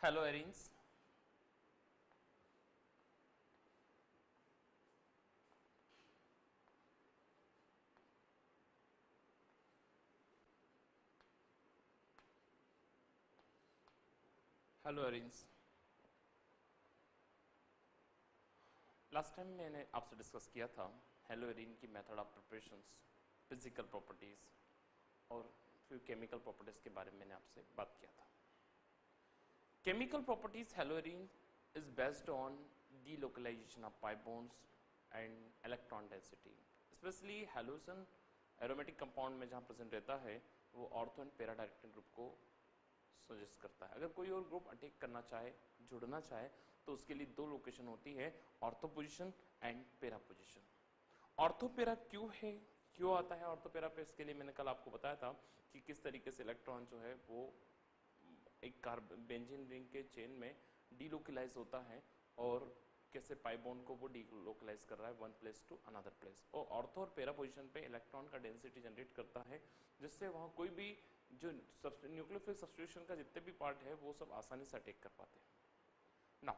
Hello, Arins. Haloarenes last time मैंने आपसे discuss किया था हेलो एरिन की method of preparations physical properties और फिर केमिकल प्रॉपर्टीज़ के बारे में मैंने आपसे बात किया था chemical properties haloarene is based on the delocalization of pi bonds and electron density specially haloarene aromatic compound में जहाँ प्रेजेंट रहता है, वो ortho and para directed group को सजेस्ट करता है। अगर कोई और ग्रुप अटैक करना चाहे, जुड़ना चाहे तो उसके लिए दो लोकेशन होती है ortho position and para position ortho para क्यों है? क्यों आता है ऑर्थोपेरा पे? इसके लिए मैंने कल आपको बताया था कि किस तरीके से इलेक्ट्रॉन जो है, वो एक कार्बन बेंजीन रिंग के चेन में डीलोकलाइज होता है और कैसे पाइबोन को वो डीलोकलाइज कर रहा है, one place to another place. और ऑर्थो और पेरा पोजिशन पे इलेक्ट्रॉन का डेंसिटी जनरेट करता है, जिससे वहाँ कोई भी जो न्यूक्लियोफिल सब्सटीट्यूशन का जितने भी पार्ट है, वो सब आसानी से अटैक कर पाते हैं। ना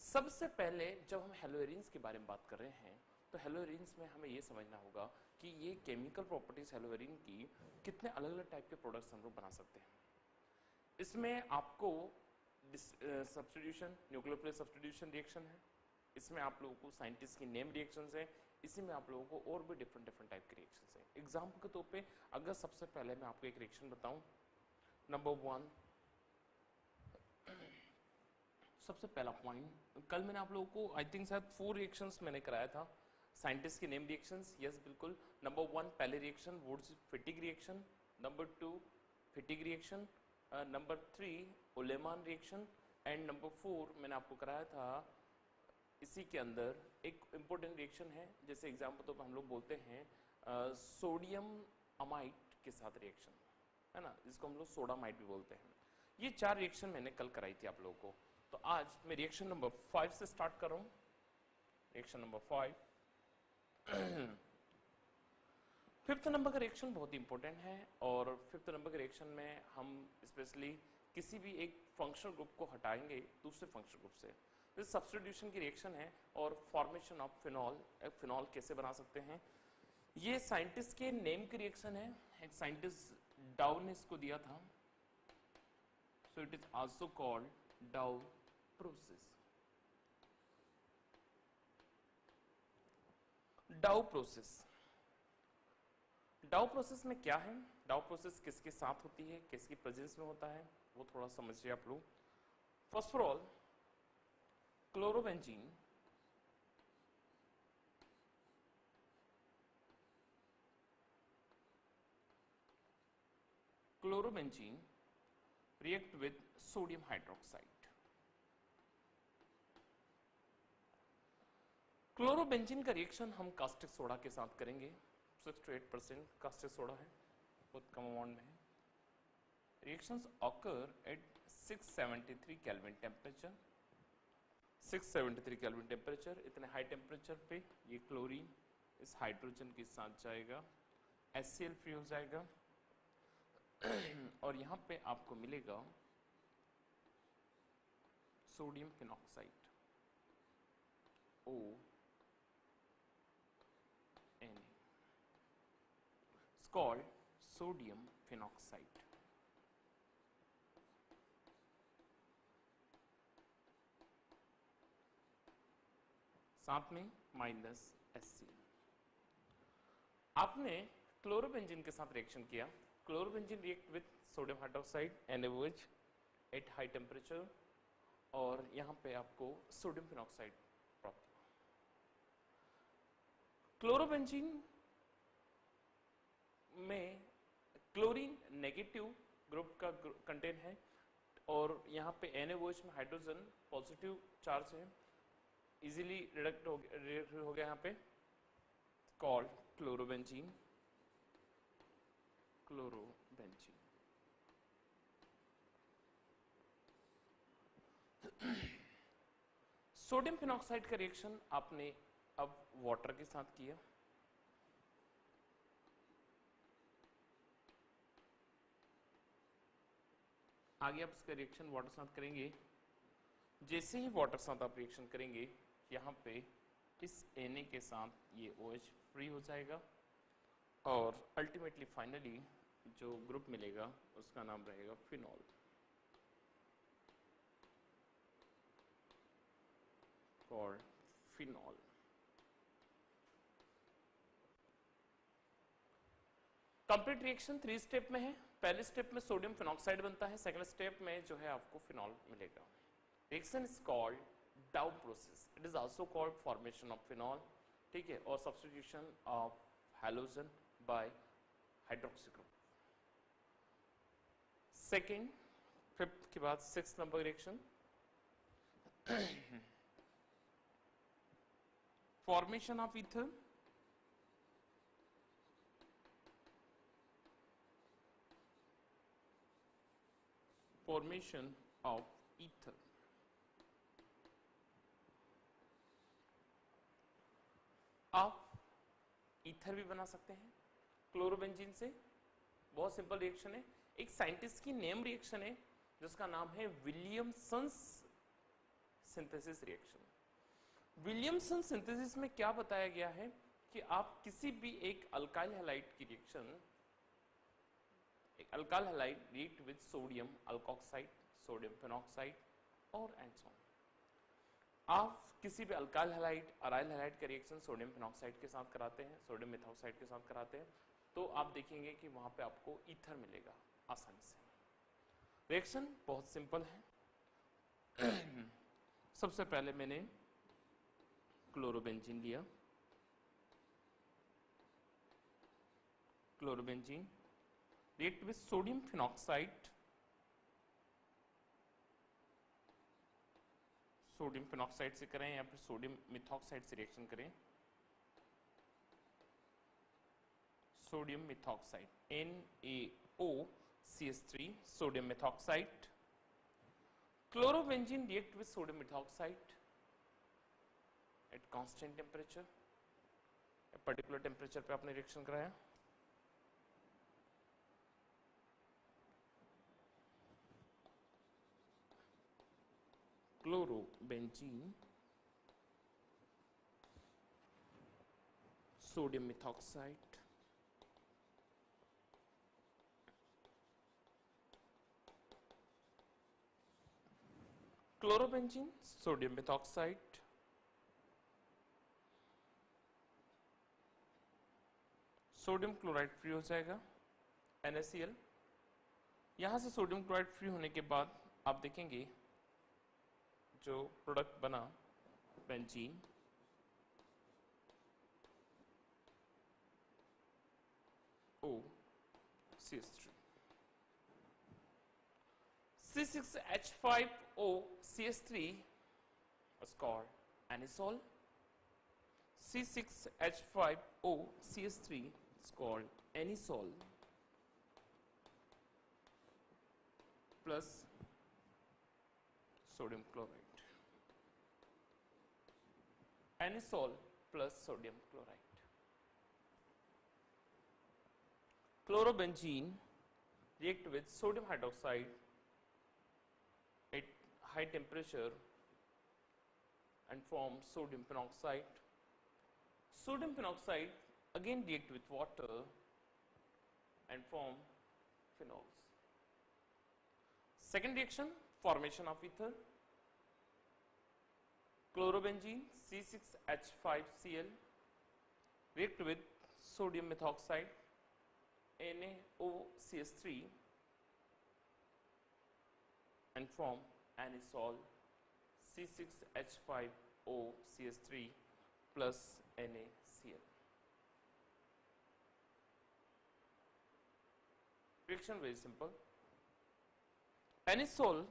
सबसे पहले जब हम हेलोरिन्स के बारे में बात कर रहे हैं तो हेलोरिन्स में हमें ये समझना होगा कि ये केमिकल प्रॉपर्टीज़ हेलोरिन की कितने अलग अलग टाइप के प्रोडक्ट्स हम लोग बना सकते हैं। इसमें आपको सब्सटीट्यूशन न्यूक्लियोफिल सब्सटीट्यूशन रिएक्शन है। इसमें आप लोगों को साइंटिस्ट की नेम रिएक्शंस है। इसी में आप लोगों को और भी डिफरेंट डिफरेंट टाइप के रिएक्शंस है। एग्ज़ाम्पल के तौर पे अगर सबसे पहले मैं आपको एक रिएक्शन बताऊँ। नंबर वन सबसे पहला पॉइंट कल मैंने आप लोगों को आई थिंक शायद फोर रिएक्शंस मैंने कराया था। साइंटिस्ट के नेम रिएक्शंस यस बिल्कुल। नंबर वन पहले reaction Wurtz Fittig reaction number two Fittig reaction number three Ullmann reaction and number four मैंने आपको कराया था, इसी के अंदर एक इम्पोर्टेंट रिएक्शन है। जैसे एग्ज़ाम्पल तो हम लोग बोलते हैं सोडियम अमाइट के साथ रिएक्शन है ना? जिसको हम लोग सोडामाइट भी बोलते हैं। ये चार रिएक्शन मैंने कल कराई थी आप लोगों को। तो आज मैं रिएक्शन नंबर फाइव से स्टार्ट कर रहा हूँ। Reaction number five fifth number का रिएक्शन बहुत इंपॉर्टेंट है और फिफ्थ नंबर के रिएक्शन में हम स्पेशली किसी भी एक फंक्शनल ग्रुप को हटाएँगे दूसरे फंक्शनल ग्रुप से। दिस सब्सटीट्यूशन की रिएक्शन है और फॉर्मेशन ऑफ़ फिनॉल फिनॉल कैसे बना सकते हैं? ये साइंटिस्ट के नेम की रिएक्शन है। एक साइंटिस्ट डाउ ने इसको दिया था। So it is also called Dow process Dow process Dow process में क्या है? डाउ प्रोसेस किसके साथ होती है? किसकी प्रेजेंस में होता है? वो थोड़ा समझिए आप लोग। First of all chlorobenzene chlorobenzene react with sodium hydroxide chlorobenzene का रिएक्शन हम कास्टिक सोडा के साथ करेंगे। Six to eight percent caustic soda है, बहुत कम अमाउंट में है। Reactions occur at 673 kelvin temperature 673 kelvin temperature इतने हाई टेम्परेचर पे ये क्लोरीन इस हाइड्रोजन के साथ जाएगा एस सी एल फ्री हो जाएगा। और यहाँ पे आपको मिलेगा सोडियम फिनॉक्साइड ओ It's called sodium phenoxide. साथ में माइनस एस आपने क्लोरोबेंजिन के साथ रिएक्शन किया। Chlorobenzene react with sodium hydroxide N A O H at high temperature और यहाँ पे आपको सोडियम फिनॉक्साइड प्राप्त क्लोरोबेंजीन में क्लोरीन नेगेटिव ग्रुप का कंटेंट है और यहाँ पे एनएवोच में हाइड्रोजन पॉजिटिव चार्ज है। इजीली रिडक्ट हो, गया हो गया यहाँ पे। Called chlorobenzene chlorobenzene sodium phenoxide का रिएक्शन आपने अब वाटर के साथ किया। आगे आप इसका रिएक्शन वाटर साथ करेंगे जैसे ही वाटर साथ आप रिएक्शन करेंगे, यहाँ पे इस Na के साथ ये ओ OH फ्री हो जाएगा और अल्टीमेटली फाइनली जो ग्रुप मिलेगा, उसका नाम रहेगा phenol called phenol. Complete reaction three step में है। पहले स्टेप में सोडियम फिनॉक्साइड बनता है। सेकंड स्टेप में जो है आपको फिनॉल मिलेगा। Reaction is called Dow process it is also called formation of phenol ठीक है? और substitution of halogen by hydroxy group second fifth के बाद six number reaction formation of ether. Formation of ether. आप ईथर भी बना सकते हैं क्लोरोबेंजीन से, बहुत सिंपल रिएक्शन है। एक साइंटिस्ट की नेम रिएक्शन है, जिसका नाम है Williamson's synthesis reaction Williamson synthesis में क्या बताया गया है कि आप किसी भी एक अल्काइल हैलाइड की रिएक्शन एक alkyl halide react with sodium alkoxide sodium phenoxide और एंड सो आप किसी भी अल्काइल हैलाइड अराइल हैलाइड का रिएक्शन सोडियम फेनॉक्साइड के साथ कराते हैं सोडियम मिथॉक्साइड के साथ कराते हैं तो आप देखेंगे कि वहाँ पे आपको ईथर मिलेगा आसानी से। रिएक्शन बहुत सिंपल है। सबसे पहले मैंने क्लोरोबेंजीन लिया। Chlorobenzene react with sodium phenoxide sodium phenoxide से करें या फिर सोडियम मिथॉक्साइड से रिएक्शन करें। Sodium methoxide N A O C S three sodium methoxide chlorobenzene react with sodium methoxide at constant temperature particular temperature पे आपने reaction कराया। Chlorobenzene sodium methoxide chlorobenzene sodium methoxide sodium chloride free हो जाएगा NaCl यहाँ से sodium chloride free होने के बाद आप देखेंगे जो प्रोडक्ट बना benzene O C six H five O C S three score anisole C six H five O C S three score anisole plus sodium chloride Anisole plus sodium chloride. Chlorobenzene react with sodium hydroxide at high temperature and form sodium peroxide. Sodium peroxide again react with water and form phenols. Second reaction formation of ether chlorobenzene C6H5Cl react with sodium methoxide NaOCH3 and form anisole C6H5OCH3 plus NaCl. Reaction very simple. Anisole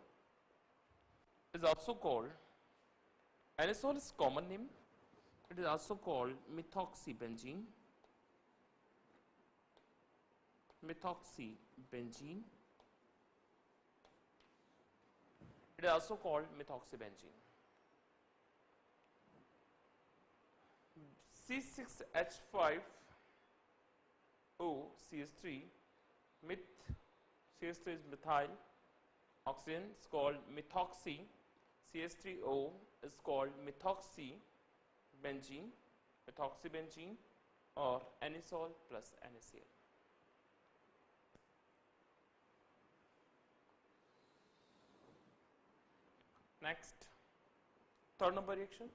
is also called anisole is common name. It is also called methoxybenzene. Methoxybenzene. It is also called methoxybenzene. C6H5O CH3 meth CH3 is methyl oxygen is called methoxy. CH3O is called methoxy benzene, methoxybenzene or anisole plus NaCl. Next, third number reaction.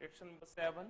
Reaction number 7